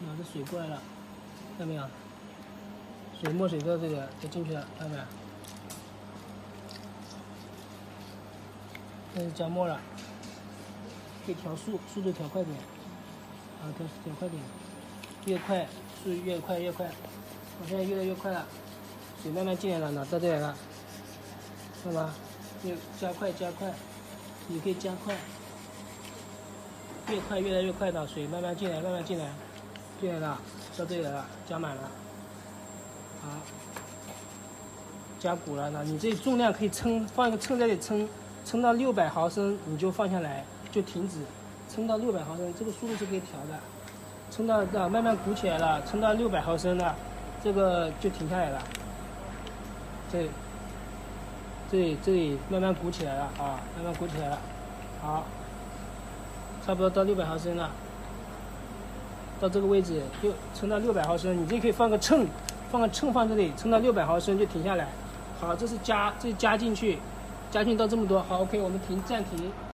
这水过来了，看到没有？水墨水的这个就进去了，看到没有？开始加墨了，可以调速，速度调快点，啊，调调快点，越快速越快越快，我现在越来越快了，水慢慢进来了，拿到这来了，看到吗？又加快加快，你可以加快，越快越来越快的，水慢慢进来慢慢进来，进来了，到这里来了，加满了，好，加鼓了，那你这重量可以称，放一个秤在这里称。称到六百毫升，你就放下来，就停止。称到六百毫升，这个速度是可以调的。称到这慢慢鼓起来了，称到六百毫升了，这个就停下来了。这里，这里这里慢慢鼓起来了啊，慢慢鼓起来了。好，差不多到六百毫升了。到这个位置就撑到六百毫升，你这可以放个秤，放个秤放这里，撑到六百毫升就停下来。好，这是加，这是加进去。加进到这么多，好，OK，我们停，暂停。